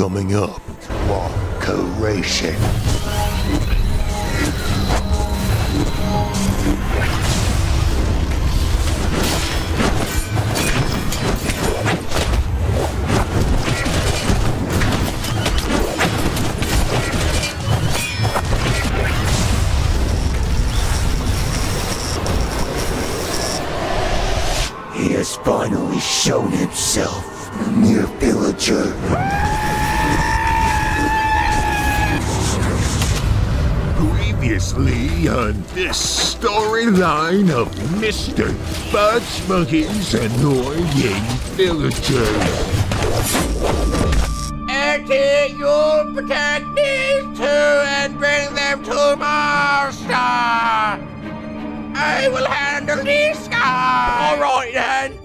Coming up, War Curation. He has finally shown himself, a mere villager. Previously on this storyline of Mr. Fudge Monkey's annoying villagers. Eddie, you'll protect these two and bring them to Master. I will handle these guys. All right then.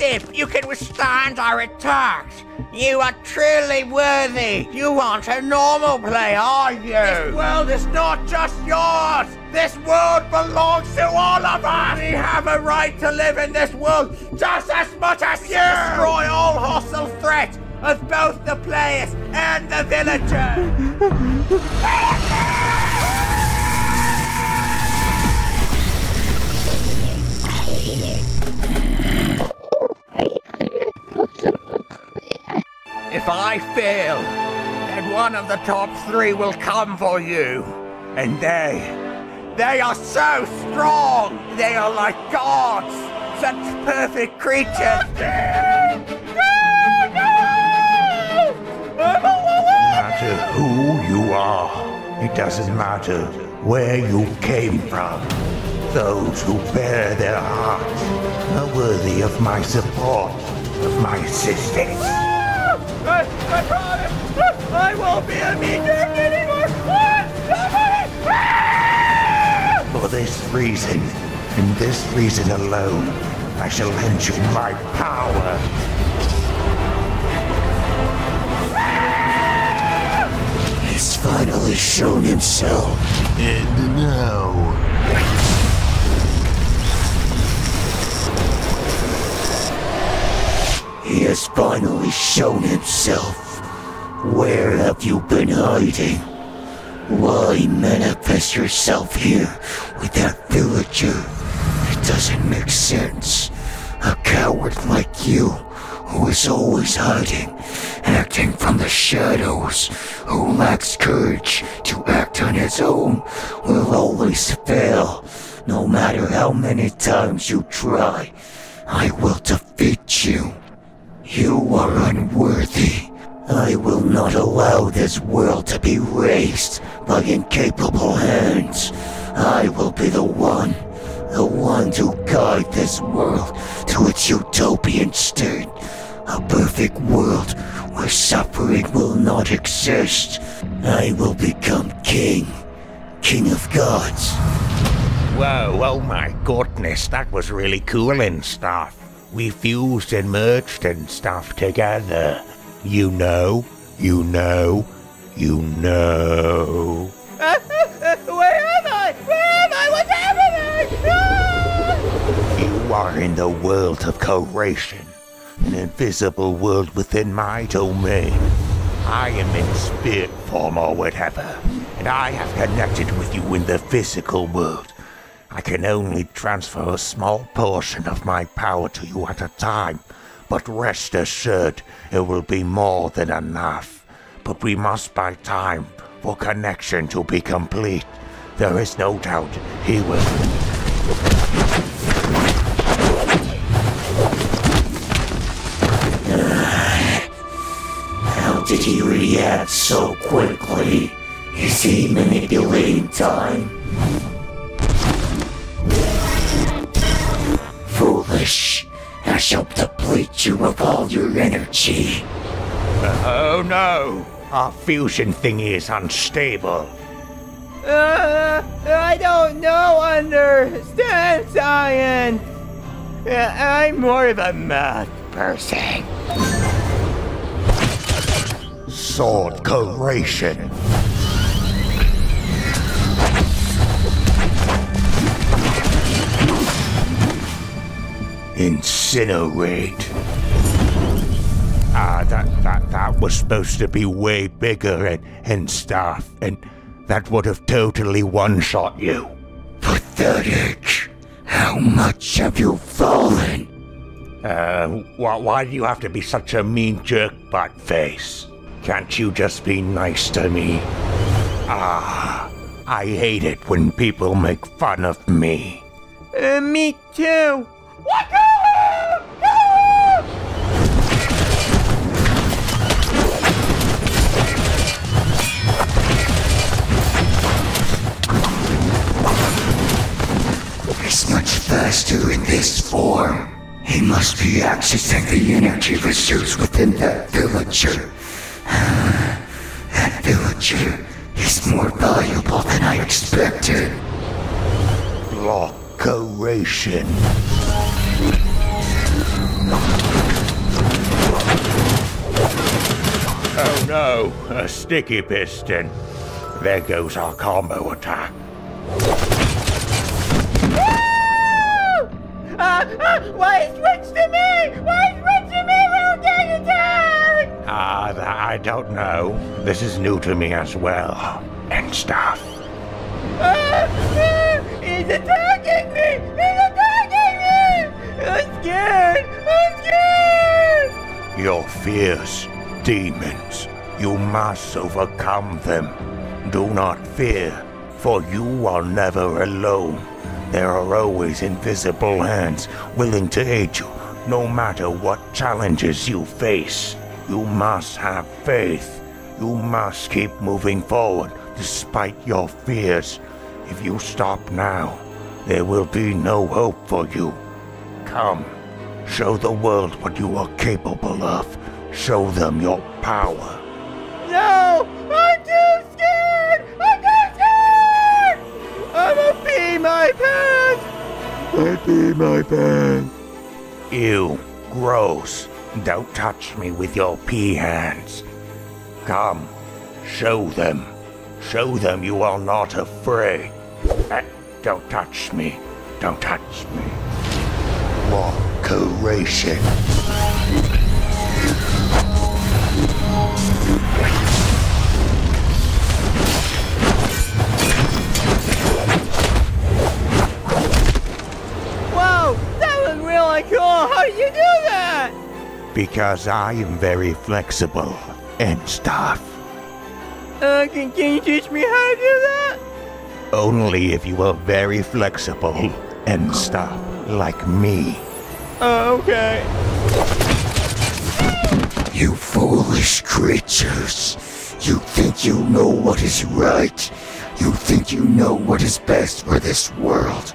Impressive! You can withstand our attacks. You are truly worthy. You aren't a normal play, are you? This world is not just yours. This world belongs to all of us. We have a right to live in this world just as much as you. Destroy all hostile threats of both the players and the villagers. I fail, then one of the top three will come for you. And they, they are so strong. They are like gods, such perfect creatures. matter who you are, it doesn't matter where you came from. Those who bear their hearts are worthy of my support, of my assistance. I, I promise, I won't be a mean jerk anymore. For this reason, and this reason alone, I shall lend you my power. He's finally shown himself. And now, He has finally shown himself. Where have you been hiding? Why manifest yourself here with that villager? It doesn't make sense. A coward like you, who is always hiding, acting from the shadows, who lacks courage to act on his own, will always fail. No matter how many times you try, I will defeat you. You are unworthy. I will not allow this world to be raised by incapable hands. I will be the one, the one to guide this world to its utopian state. A perfect world where suffering will not exist. I will become king, king of gods. Whoa, oh my goodness, that was really cool and stuff. We fused and merged and stuff together. You know, you know, you know. Where am I? Where am I? What's happening? Ah! you are in the world of Curation, an invisible world within my domain. I am in spirit form or whatever, and I have connected with you in the physical world. I can only transfer a small portion of my power to you at a time, but rest assured it will be more than enough. But we must buy time for connection to be complete. There is no doubt he will. How did he react so quickly? Is he manipulating time? Shall deplete you of all your energy. Oh no! Our fusion thingy is unstable. Uh, I don't know, understand science. Uh, I'm more of a math person. Sword Curation. Incinerate. Ah, that, that, that was supposed to be way bigger and, and stuff, and that would have totally one-shot you. Pathetic. How much have you fallen? Uh, why, why do you have to be such a mean jerk butt face? Can't you just be nice to me? Ah, I hate it when people make fun of me. Uh, me too. Much faster in this form. He must be accessing the energy reserves within that villager. that villager is more valuable than I expected. Blockeration. Oh no, a sticky piston. There goes our combo attack. Ah, ah, why switch to me? Why switch to me, little gang attack? Ah, th- I don't know. This is new to me as well. And stuff. Ah, ah, he's attacking me! He's attacking me! I'm scared! I'm scared! Your fears, demons. You must overcome them. Do not fear, for you are never alone. There are always invisible hands willing to aid you, no matter what challenges you face. You must have faith. You must keep moving forward despite your fears. If you stop now, there will be no hope for you. Come, show the world what you are capable of. Show them your power. My pants! I pee my pants. Ew, gross. Don't touch me with your pee hands. Come, show them. Show them you are not afraid. Uh, don't touch me. Don't touch me. Whoa! Because I am very flexible and stuff. Uh, can, can you teach me how to do that? Only if you are very flexible and stuff like me. Oh, okay. You foolish creatures. You think you know what is right. You think you know what is best for this world.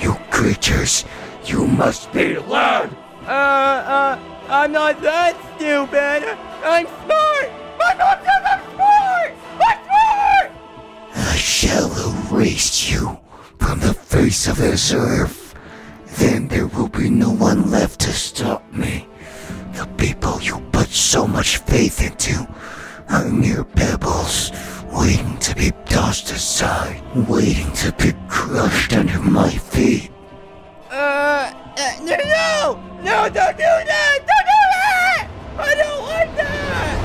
You creatures, you must be learned. Uh, uh, I'm not that stupid. I'm smart. I'm not just I'm smart. I'm smart. I shall erase you from the face of this earth. Then there will be no one left to stop me. The people you put so much faith into are mere pebbles, waiting to be tossed aside, waiting to be crushed under my feet. Uh, uh, no, no, no, don't do that. I don't want that.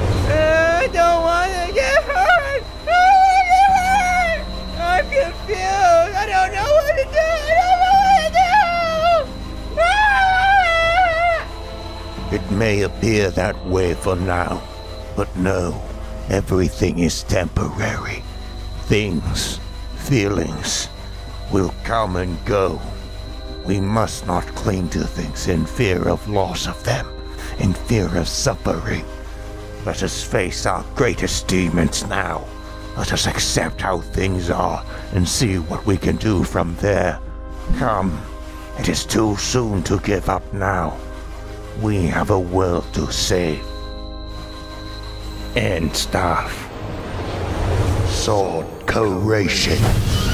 I don't want to get hurt. I don't want to get hurt. I'm confused. I don't know what to do. I don't know what to do. Ah! It may appear that way for now, but no, everything is temporary. Things, feelings, will come and go. We must not cling to things in fear of loss of them, in fear of suffering. Let us face our greatest demons now. Let us accept how things are and see what we can do from there. Come, it is too soon to give up now. We have a world to save. And staff. Sword Curation.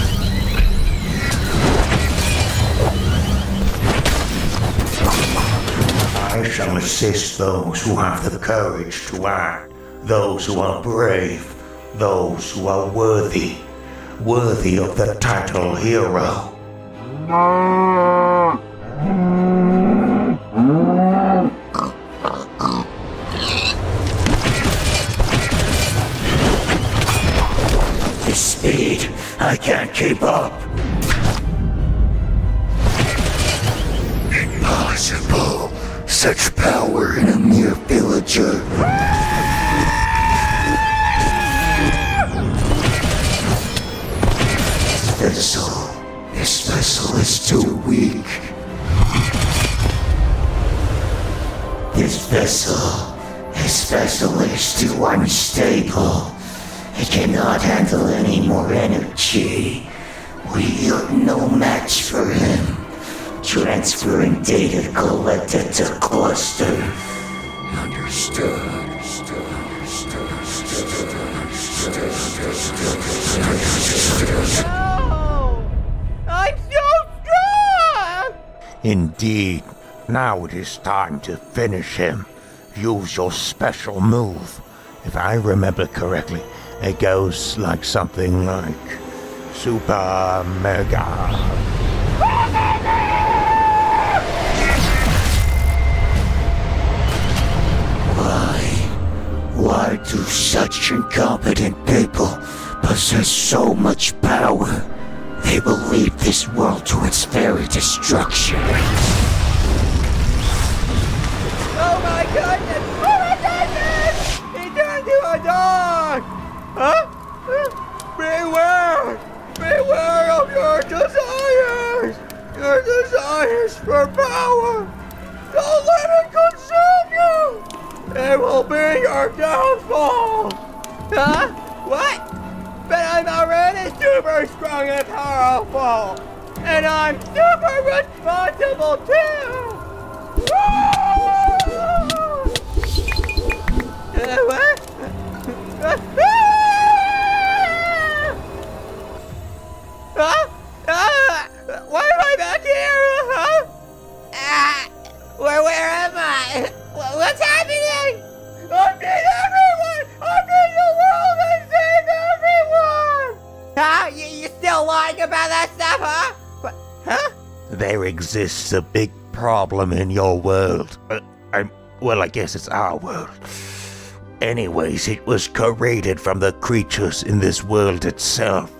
shall assist those who have the courage to act, those who are brave, those who are worthy, worthy of the title hero. The speed, I can't keep up. Impossible. Such power in a mere villager. This vessel. This vessel is too weak. This vessel. This vessel is too unstable. It cannot handle any more energy. We are no match for him. Transferring data collected to cluster. Understood. No! I'm so strong! Indeed. Now it is time to finish him. Use your special move. If I remember correctly, it goes like something like Super Mega. Why do such incompetent people possess so much power? They will lead this world to its very destruction. Oh my goodness! Oh my goodness! He turned into a dog! Huh? Beware! Beware of your desires! Your desires for power! Don't let it consume you! It will be your downfall! Huh? What? But I'm already super strong and powerful! And I'm super responsible too! Uh, what? Huh? Ah! Why am I back here? Huh? Ah, where, where am I? What's happening? I beat everyone! I beat the world and saved everyone! Huh? You, you still lying about that stuff, huh? What? Huh? There exists a big problem in your world. Uh, I'm, well, I guess it's our world. Anyways, it was created from the creatures in this world itself.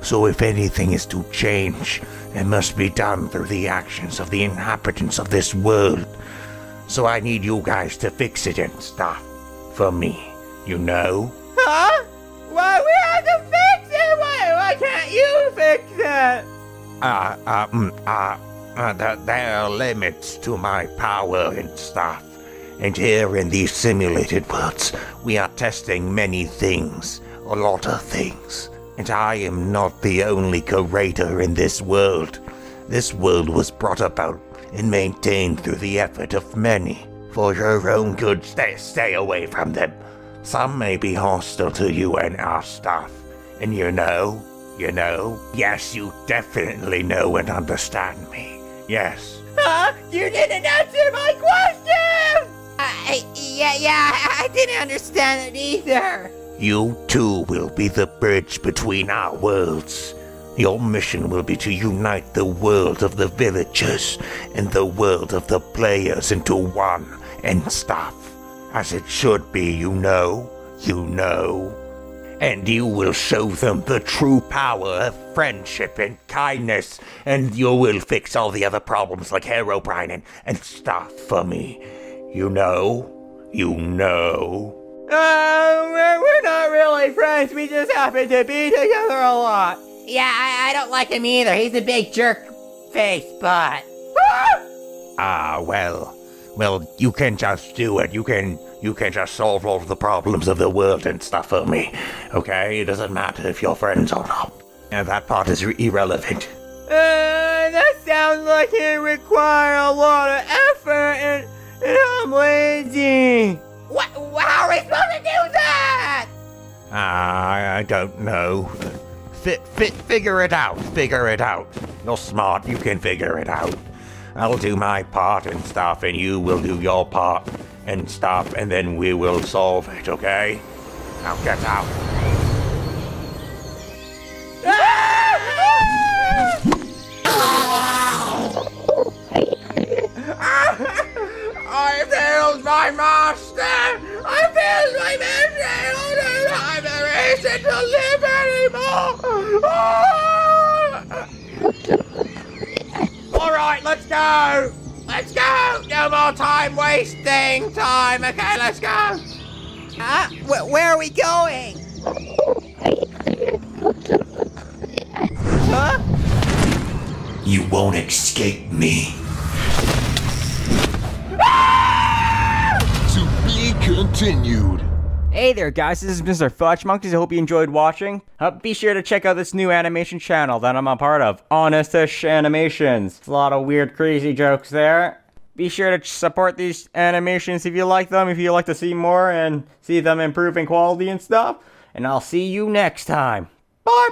So if anything is to change, it must be done through the actions of the inhabitants of this world. So I need you guys to fix it and stuff. For me, you know? Huh? Why we have to fix it? Why, why can't you fix it? Uh, uh, mm, uh, uh th- there are limits to my power and stuff. And here in these simulated worlds, we are testing many things, a lot of things. And I am not the only curator in this world. This world was brought about and maintained through the effort of many. For your own good, stay, stay away from them. Some may be hostile to you and our stuff. And you know, you know, yes, you definitely know and understand me. Yes. Huh? You didn't answer my question! I, yeah, yeah, I, I didn't understand it either. You too will be the bridge between our worlds. Your mission will be to unite the world of the villagers and the world of the players into one and stuff. As it should be, you know. You know. And you will show them the true power of friendship and kindness, and you will fix all the other problems like Herobrine and, and stuff for me. You know? You know? Uh, we're, we're not really friends. We just happen to be together a lot. Yeah, I, I don't like him either. He's a big jerk face, but. Ah! Well. Well, you can just do it. You can you can just solve all the problems of the world and stuff for me. Okay? It doesn't matter if you're friends or not. And that part is re- irrelevant. Uh, that sounds like it require a lot of effort and, and I'm lazy. What? How are we supposed to do that? I, I don't know. Fit, fit, figure it out. Figure it out. You're smart. You can figure it out. I'll do my part and stuff, and you will do your part and stuff, and then we will solve it, okay? Now get out. I failed my master! I failed my mission! Oh, I don't have a reason to live anymore! All right, let's go. Let's go. No more time wasting time. Okay, let's go. Huh? Wh- where are we going? Huh? You won't escape me. To be continued. Hey there guys, this is Mr. Fudge Monkeyz. I hope you enjoyed watching. Uh, be sure to check out this new animation channel that I'm a part of, Honestish Animations. It's a lot of weird, crazy jokes there. Be sure to support these animations if you like them, if you like to see more and see them improving quality and stuff. And I'll see you next time. Bye!